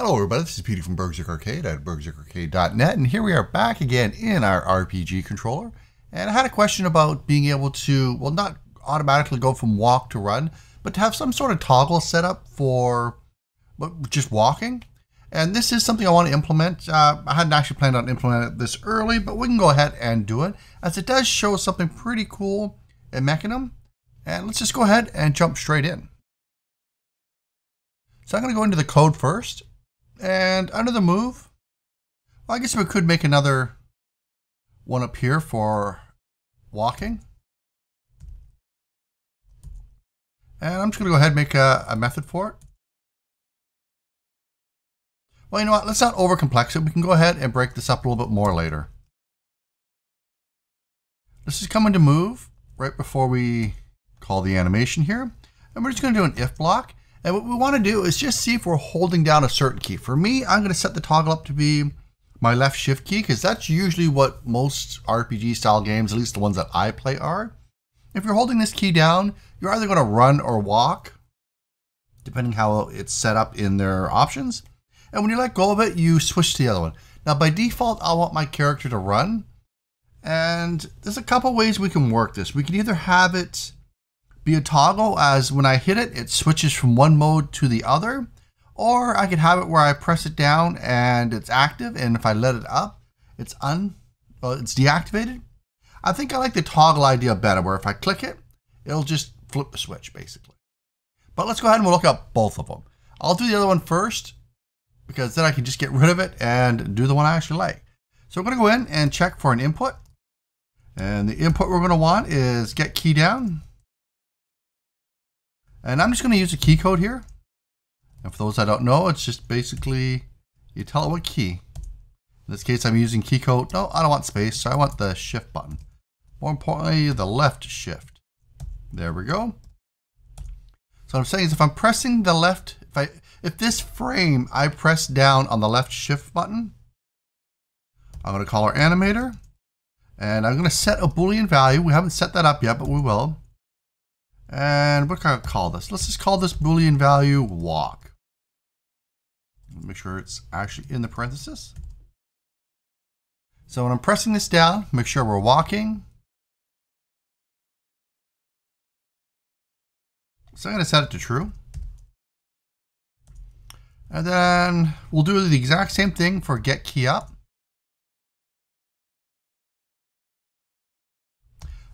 Hello everybody, this is Petey from BurgZerg Arcade at burgzergarcade.net and here we are back again in our RPG controller. And I had a question about being able to, well not automatically go from walk to run, but to have some sort of toggle set up for just walking. And this is something I want to implement. Uh, I hadn't actually planned on implementing this early, but we can go ahead and do it as it does show something pretty cool in Mecanim. And let's just go ahead and jump straight in. So I'm going to go into the code first and under the move, well, I guess we could make another one up here for walking. And I'm just going to go ahead and make a, a method for it. Well, you know what? Let's not overcomplex it. We can go ahead and break this up a little bit more later. This is coming to move right before we call the animation here. And we're just going to do an if block. And what we want to do is just see if we're holding down a certain key. For me, I'm going to set the toggle up to be my left shift key because that's usually what most RPG style games, at least the ones that I play, are. If you're holding this key down, you're either going to run or walk, depending how it's set up in their options. And when you let go of it, you switch to the other one. Now, by default, I want my character to run. And there's a couple ways we can work this. We can either have it be a toggle as when I hit it, it switches from one mode to the other. Or I could have it where I press it down and it's active, and if I let it up, it's un, well, it's deactivated. I think I like the toggle idea better, where if I click it, it'll just flip the switch basically. But let's go ahead and we'll look up both of them. I'll do the other one first because then I can just get rid of it and do the one I actually like. So we're going to go in and check for an input. And the input we're going to want is get key down. And I'm just going to use a key code here. And for those that don't know, it's just basically you tell it what key. In this case, I'm using key code. No, I don't want space, so I want the shift button. More importantly, the left shift. There we go. So what I'm saying is if I'm pressing the left, if I if this frame I press down on the left shift button, I'm going to call our animator and I'm going to set a boolean value. We haven't set that up yet, but we will. And what can I call this? Let's just call this boolean value walk. Make sure it's actually in the parenthesis. So when I'm pressing this down, make sure we're walking. So I'm going to set it to true. And then we'll do the exact same thing for get key up.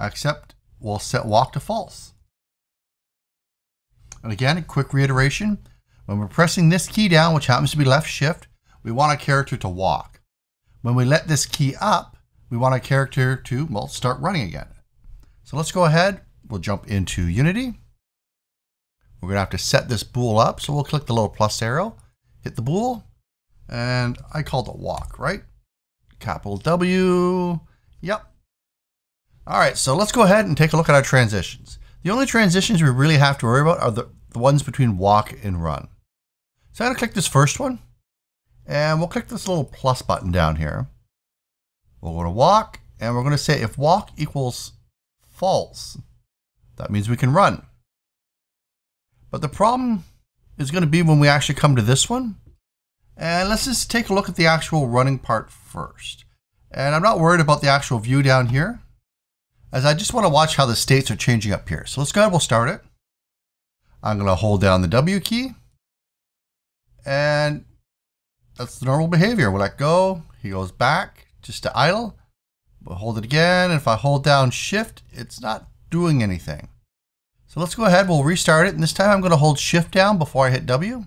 Except we'll set walk to false. And again, a quick reiteration. When we're pressing this key down, which happens to be left shift, we want our character to walk. When we let this key up, we want our character to, well, start running again. So let's go ahead. We'll jump into Unity. We're going to have to set this bool up. So we'll click the little plus arrow, hit the bool, and I called it walk, right? Capital W. Yep. All right, so let's go ahead and take a look at our transitions. The only transitions we really have to worry about are the, the ones between walk and run. So I'm going to click this first one, and we'll click this little plus button down here. We're to walk, and we're going to say if walk equals false, that means we can run. But the problem is going to be when we actually come to this one. And let's just take a look at the actual running part first. And I'm not worried about the actual view down here as I just want to watch how the states are changing up here. So let's go ahead, we'll start it. I'm going to hold down the W key. And that's the normal behavior. We'll let go. He goes back just to idle. We'll hold it again. And if I hold down shift, it's not doing anything. So let's go ahead. We'll restart it. And this time I'm going to hold shift down before I hit W.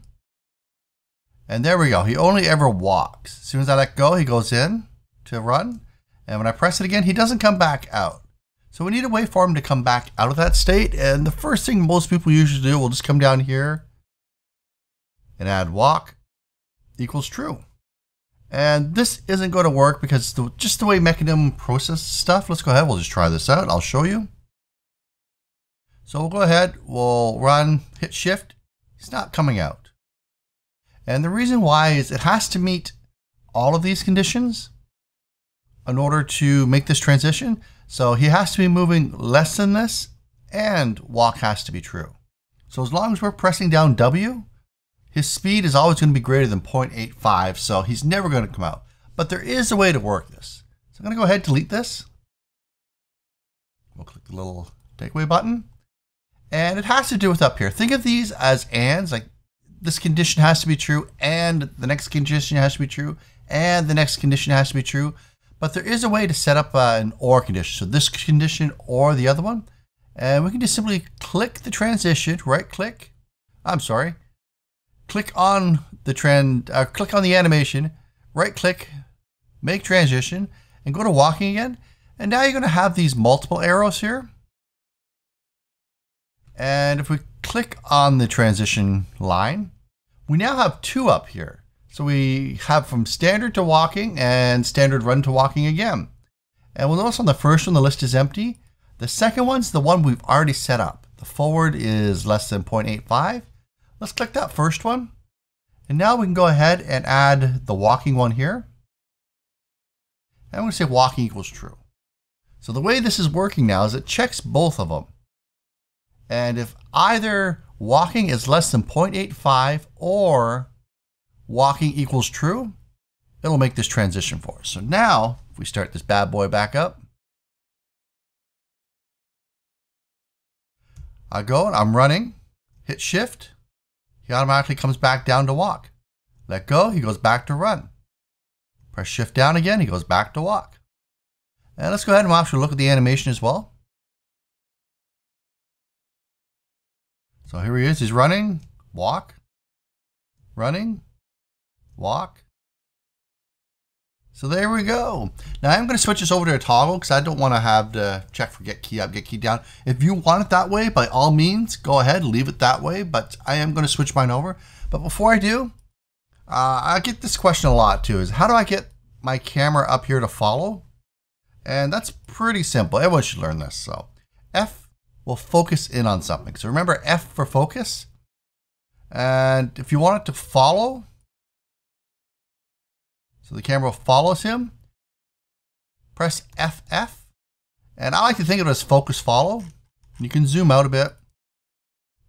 And there we go. He only ever walks. As soon as I let go, he goes in to run. And when I press it again, he doesn't come back out. So we need a way for him to come back out of that state. And the first thing most people usually do, we'll just come down here and add walk equals true. And this isn't going to work because the, just the way Mecanim process stuff. Let's go ahead. We'll just try this out. I'll show you. So we'll go ahead. We'll run, hit shift. It's not coming out. And the reason why is it has to meet all of these conditions in order to make this transition. So he has to be moving less than this and walk has to be true. So as long as we're pressing down W, his speed is always going to be greater than 0.85, so he's never going to come out. But there is a way to work this. So I'm going to go ahead and delete this. We'll click the little takeaway button. And it has to do with up here. Think of these as ands, like this condition has to be true, and the next condition has to be true, and the next condition has to be true. But there is a way to set up uh, an OR condition. So this condition or the other one. And we can just simply click the transition, right click. I'm sorry. Click on the trend, uh, click on the animation, right click, make transition, and go to walking again. And now you're going to have these multiple arrows here. And if we click on the transition line, we now have two up here. So we have from standard to walking and standard run to walking again. And we'll notice on the first one, the list is empty. The second one's the one we've already set up. The forward is less than 0.85. Let's click that first one. And now we can go ahead and add the walking one here. And I'm going to say walking equals true. So the way this is working now is it checks both of them. And if either walking is less than 0.85 or walking equals true, it'll make this transition for us. So now, if we start this bad boy back up, I go and I'm running, hit shift, he automatically comes back down to walk. Let go, he goes back to run. Press shift down again, he goes back to walk. And let's go ahead and watch. actually look at the animation as well. So here he is. He's running, walk, running, walk. So there we go. Now I'm going to switch this over to a toggle because I don't want to have to check for get key up, get key down. If you want it that way, by all means, go ahead, leave it that way. But I am going to switch mine over. But before I do, uh, I get this question a lot too, is how do I get my camera up here to follow? And that's pretty simple. Everyone should learn this. So F will focus in on something. So remember F for focus. And if you want it to follow, so the camera follows him, press FF. And I like to think of it as focus follow. You can zoom out a bit.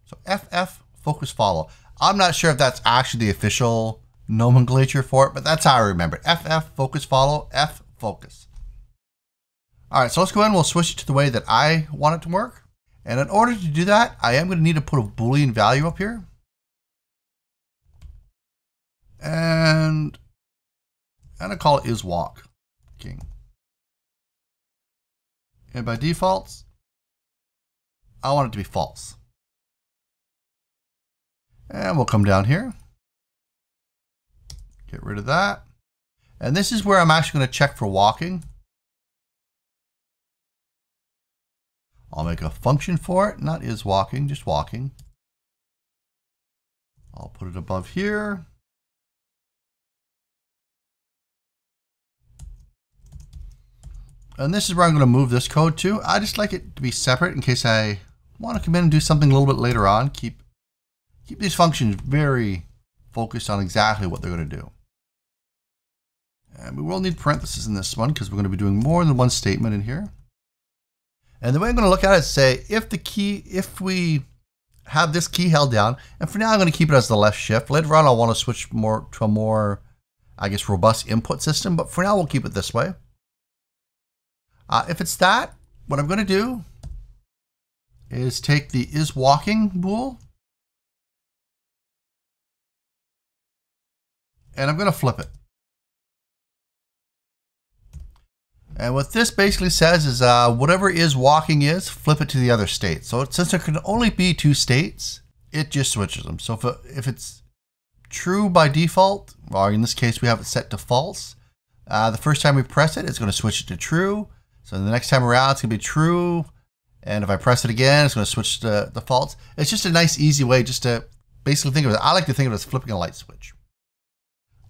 So FF, focus follow. I'm not sure if that's actually the official nomenclature for it, but that's how I remember it. FF, focus follow, F, focus. All right, so let's go ahead and we'll switch it to the way that I want it to work. And in order to do that, I am going to need to put a Boolean value up here. And I'm going to call it is walk king. And by default, I want it to be false. And we'll come down here. Get rid of that. And this is where I'm actually going to check for walking. I'll make a function for it, not is walking, just walking. I'll put it above here. And this is where I'm going to move this code to. I just like it to be separate in case I want to come in and do something a little bit later on. Keep, keep these functions very focused on exactly what they're going to do. And we will need parentheses in this one because we're going to be doing more than one statement in here. And the way I'm going to look at it is say if the key, if we have this key held down, and for now I'm going to keep it as the left shift. Later on I'll want to switch more to a more, I guess, robust input system, but for now we'll keep it this way. Uh, if it's that, what I'm going to do is take the is walking bool and I'm going to flip it. And what this basically says is uh, whatever is walking is, flip it to the other state. So since there can only be two states, it just switches them. So if, it, if it's true by default, or in this case we have it set to false, uh, the first time we press it, it's going to switch it to true. So the next time around, it's going to be true. And if I press it again, it's going to switch to the false. It's just a nice, easy way just to basically think of it. I like to think of it as flipping a light switch.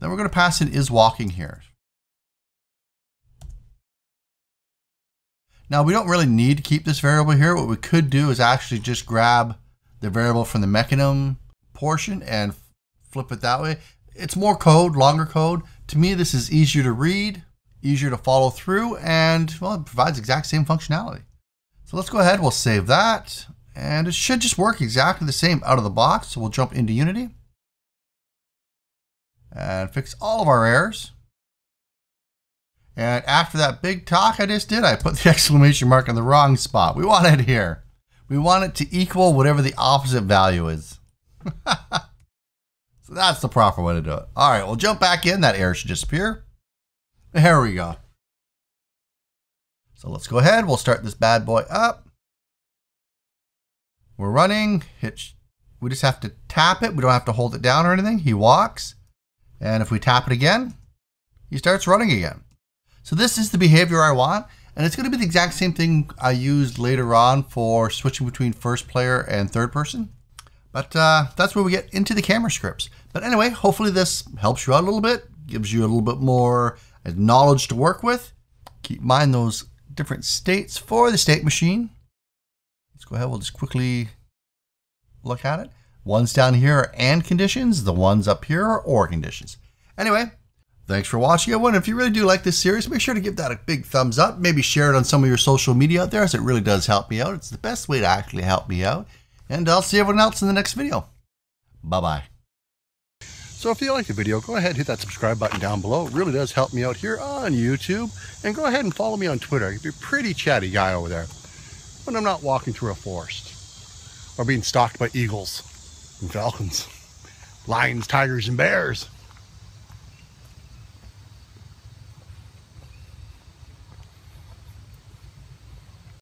Then we're going to pass in is walking here. Now we don't really need to keep this variable here. What we could do is actually just grab the variable from the Mecanim portion and flip it that way. It's more code, longer code. To me, this is easier to read, easier to follow through, and well, it provides exact same functionality. So let's go ahead, we'll save that, and it should just work exactly the same out of the box. So we'll jump into Unity. and fix all of our errors. And after that big talk I just did, I put the exclamation mark in the wrong spot. We want it here. We want it to equal whatever the opposite value is. so that's the proper way to do it. All right, we'll jump back in. That error should disappear. There we go. So let's go ahead. We'll start this bad boy up. We're running. Hit. We just have to tap it. We don't have to hold it down or anything. He walks. And if we tap it again, he starts running again. So this is the behavior I want. And it's going to be the exact same thing I used later on for switching between first player and third person. But uh, that's where we get into the camera scripts. But anyway, hopefully this helps you out a little bit, gives you a little bit more knowledge to work with. Keep in mind those different states for the state machine. Let's go ahead, we'll just quickly look at it. Ones down here are AND conditions, the ones up here are OR conditions. Anyway, Thanks for watching, everyone. If you really do like this series, make sure to give that a big thumbs up. Maybe share it on some of your social media out there, as it really does help me out. It's the best way to actually help me out. And I'll see everyone else in the next video. Bye-bye. So if you like the video, go ahead and hit that subscribe button down below. It really does help me out here on YouTube. And go ahead and follow me on Twitter. Can be a pretty chatty guy over there when I'm not walking through a forest or being stalked by eagles and falcons, lions, tigers, and bears.